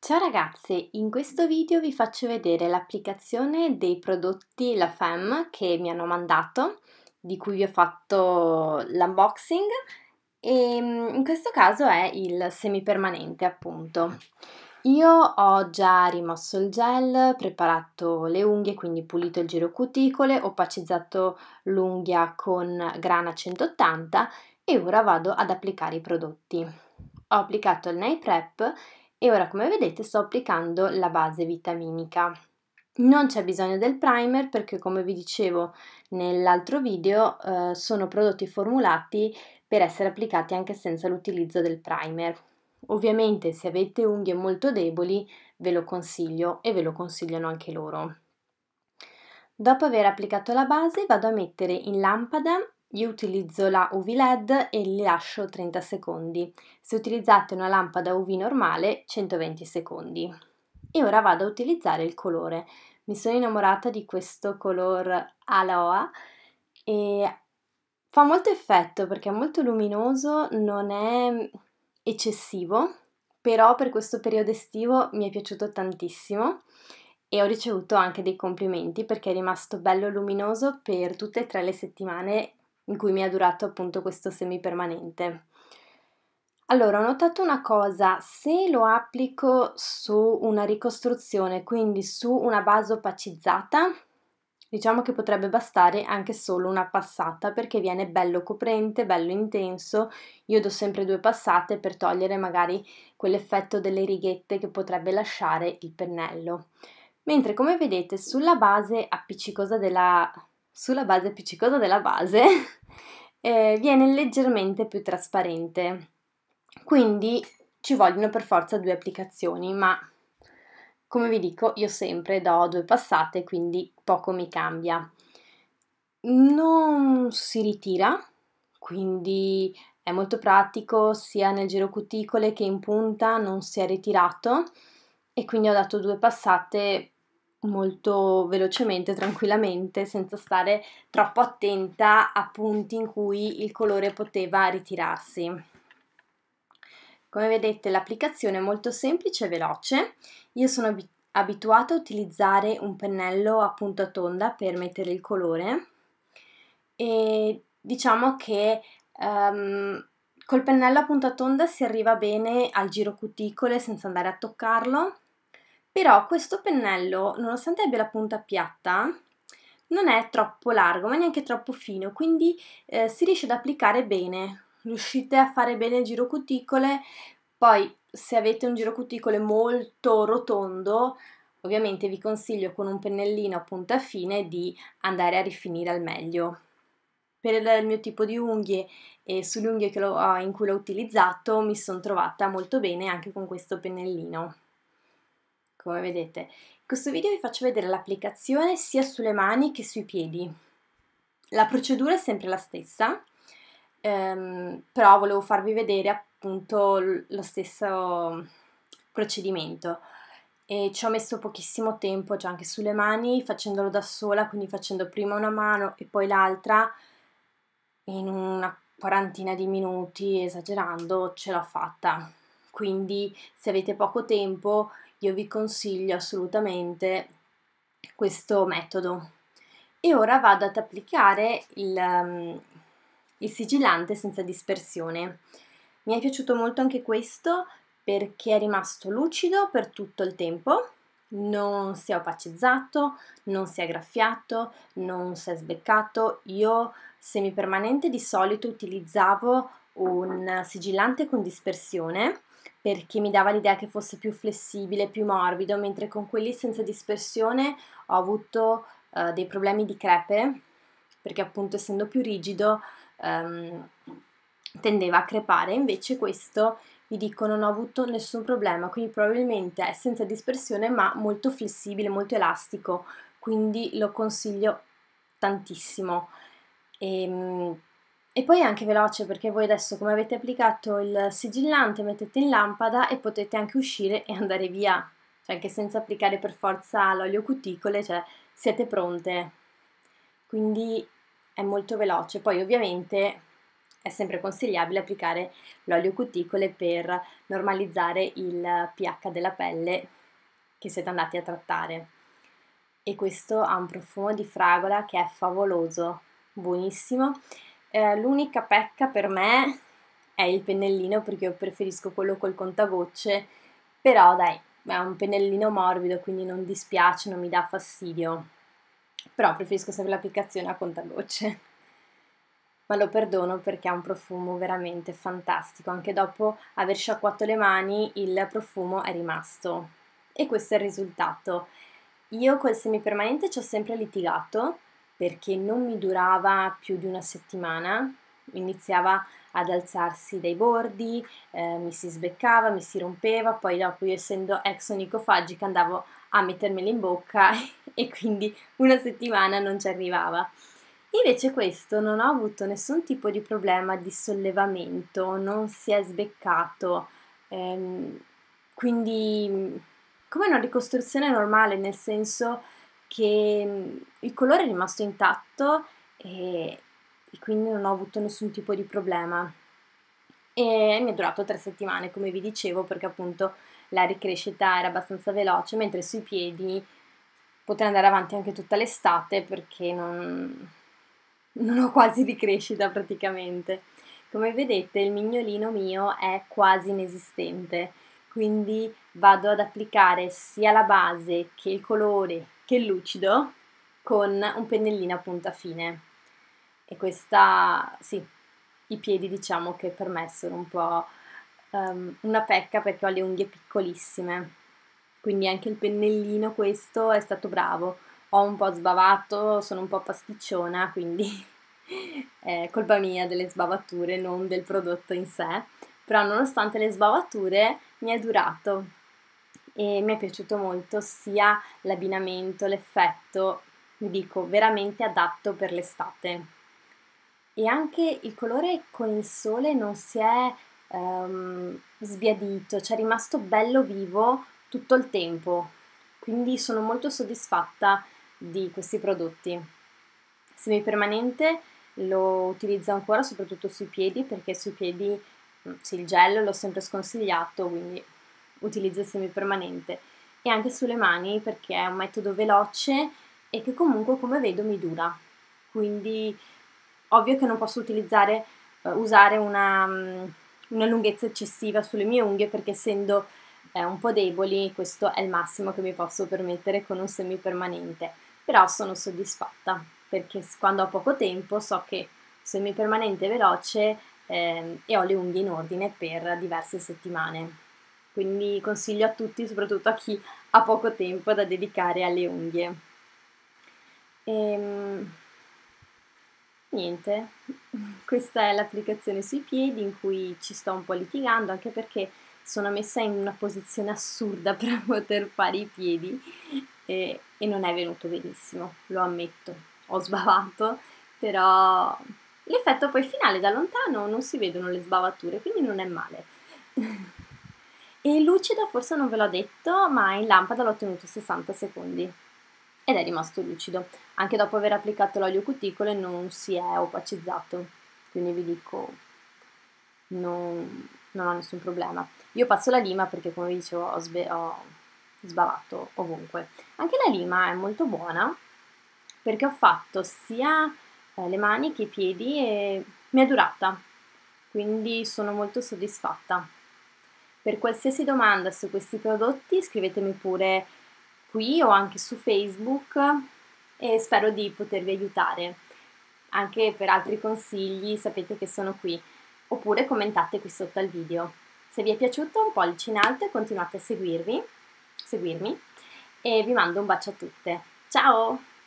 Ciao ragazze, in questo video vi faccio vedere l'applicazione dei prodotti La Femme che mi hanno mandato, di cui vi ho fatto l'unboxing e mm, in questo caso è il semipermanente appunto. Io ho già rimosso il gel, preparato le unghie, quindi pulito il giro cuticole, opacizzato l'unghia con grana 180 e ora vado ad applicare i prodotti. Ho applicato il nail prep e ora come vedete sto applicando la base vitaminica. Non c'è bisogno del primer perché come vi dicevo nell'altro video eh, sono prodotti formulati per essere applicati anche senza l'utilizzo del primer. Ovviamente se avete unghie molto deboli ve lo consiglio e ve lo consigliano anche loro. Dopo aver applicato la base vado a mettere in lampada io utilizzo la UV LED e li lascio 30 secondi. Se utilizzate una lampada UV normale, 120 secondi. E ora vado a utilizzare il colore. Mi sono innamorata di questo color Aloha e fa molto effetto perché è molto luminoso, non è eccessivo, però per questo periodo estivo mi è piaciuto tantissimo e ho ricevuto anche dei complimenti perché è rimasto bello luminoso per tutte e tre le settimane in cui mi è durato appunto questo semipermanente. Allora, ho notato una cosa, se lo applico su una ricostruzione, quindi su una base opacizzata, diciamo che potrebbe bastare anche solo una passata perché viene bello coprente, bello intenso. Io do sempre due passate per togliere magari quell'effetto delle righette che potrebbe lasciare il pennello. Mentre come vedete sulla base appiccicosa della, sulla base appiccicosa della base eh, viene leggermente più trasparente. Quindi ci vogliono per forza due applicazioni, ma come vi dico, io sempre do due passate, quindi poco mi cambia. Non si ritira, quindi è molto pratico sia nel giro cuticole che in punta, non si è ritirato e quindi ho dato due passate molto velocemente, tranquillamente, senza stare troppo attenta a punti in cui il colore poteva ritirarsi. Come vedete l'applicazione è molto semplice e veloce. Io sono abituata a utilizzare un pennello a punta tonda per mettere il colore e diciamo che um, col pennello a punta tonda si arriva bene al giro cuticole senza andare a toccarlo però questo pennello, nonostante abbia la punta piatta, non è troppo largo ma neanche troppo fino, quindi eh, si riesce ad applicare bene, riuscite a fare bene il giro cuticole, poi se avete un giro cuticole molto rotondo, ovviamente vi consiglio con un pennellino a punta fine di andare a rifinire al meglio. Per il mio tipo di unghie e sulle unghie in cui l'ho utilizzato mi sono trovata molto bene anche con questo pennellino come vedete. In questo video vi faccio vedere l'applicazione sia sulle mani che sui piedi. La procedura è sempre la stessa, ehm, però volevo farvi vedere appunto lo stesso procedimento e ci ho messo pochissimo tempo già anche sulle mani facendolo da sola, quindi facendo prima una mano e poi l'altra in una quarantina di minuti, esagerando, ce l'ho fatta. Quindi se avete poco tempo io vi consiglio assolutamente questo metodo. E ora vado ad applicare il, um, il sigillante senza dispersione. Mi è piaciuto molto anche questo perché è rimasto lucido per tutto il tempo, non si è opacizzato, non si è graffiato, non si è sbeccato. Io semipermanente di solito utilizzavo un sigillante con dispersione perché mi dava l'idea che fosse più flessibile, più morbido, mentre con quelli senza dispersione ho avuto uh, dei problemi di crepe, perché appunto essendo più rigido um, tendeva a crepare, invece questo vi dico non ho avuto nessun problema, quindi probabilmente è senza dispersione ma molto flessibile, molto elastico, quindi lo consiglio tantissimo. E, ehm, e poi è anche veloce perché voi adesso come avete applicato il sigillante mettete in lampada e potete anche uscire e andare via, cioè anche senza applicare per forza l'olio cuticole, cioè siete pronte. Quindi è molto veloce. Poi ovviamente è sempre consigliabile applicare l'olio cuticole per normalizzare il pH della pelle che siete andati a trattare. E questo ha un profumo di fragola che è favoloso, buonissimo. Eh, l'unica pecca per me è il pennellino perché io preferisco quello col contagocce, però dai, è un pennellino morbido quindi non dispiace, non mi dà fastidio. Però preferisco sempre l'applicazione a contagocce ma lo perdono perché ha un profumo veramente fantastico. Anche dopo aver sciacquato le mani il profumo è rimasto. E questo è il risultato. Io col semipermanente ci ho sempre litigato perché non mi durava più di una settimana, iniziava ad alzarsi dai bordi, eh, mi si sbeccava, mi si rompeva, poi dopo io essendo ex onicofagica andavo a mettermeli in bocca e quindi una settimana non ci arrivava. Invece questo non ho avuto nessun tipo di problema di sollevamento, non si è sbeccato, ehm, quindi come una ricostruzione normale, nel senso che il colore è rimasto intatto e, e quindi non ho avuto nessun tipo di problema. E mi è durato tre settimane, come vi dicevo, perché appunto la ricrescita era abbastanza veloce, mentre sui piedi potrei andare avanti anche tutta l'estate perché non, non ho quasi ricrescita praticamente. Come vedete il mignolino mio è quasi inesistente, quindi vado ad applicare sia la base che il colore che il lucido con un pennellino a punta fine. E questa, sì, i piedi diciamo che per me sono un po' um, una pecca perché ho le unghie piccolissime, quindi anche il pennellino questo è stato bravo ho un po' sbavato, sono un po' pasticciona, quindi è colpa mia delle sbavature, non del prodotto in sé. Però nonostante le sbavature mi è durato e mi è piaciuto molto sia l'abbinamento, l'effetto, vi dico, veramente adatto per l'estate. E anche il colore con il sole non si è um, sbiadito, cioè è rimasto bello vivo tutto il tempo. Quindi sono molto soddisfatta di questi prodotti. Semipermanente lo utilizzo ancora soprattutto sui piedi perché sui piedi sì, il gel l'ho sempre sconsigliato, quindi utilizzo il semipermanente e anche sulle mani perché è un metodo veloce e che comunque come vedo mi dura. Quindi ovvio che non posso utilizzare, uh, usare una, um, una lunghezza eccessiva sulle mie unghie perché essendo eh, un po' deboli questo è il massimo che mi posso permettere con un semipermanente però sono soddisfatta perché quando ho poco tempo so che semipermanente veloce eh, e ho le unghie in ordine per diverse settimane. Quindi consiglio a tutti, soprattutto a chi ha poco tempo da dedicare alle unghie. E, ehm, niente, questa è l'applicazione sui piedi in cui ci sto un po' litigando anche perché sono messa in una posizione assurda per poter fare i piedi e, e non è venuto benissimo, lo ammetto, ho sbavato, però l'effetto poi finale da lontano non si vedono le sbavature, quindi non è male. e lucido forse non ve l'ho detto, ma in lampada l'ho tenuto 60 secondi ed è rimasto lucido. Anche dopo aver applicato l'olio cuticole non si è opacizzato, quindi vi dico non, non ho nessun problema. Io passo la lima perché come vi dicevo ho, ho sbavato ovunque. Anche la lima è molto buona perché ho fatto sia eh, le mani che i piedi e mi è durata, quindi sono molto soddisfatta. Per qualsiasi domanda su questi prodotti scrivetemi pure qui o anche su Facebook e spero di potervi aiutare. Anche per altri consigli sapete che sono qui oppure commentate qui sotto al video. Se vi è piaciuto un pollice in alto e continuate a seguirvi seguirmi e vi mando un bacio a tutte. Ciao!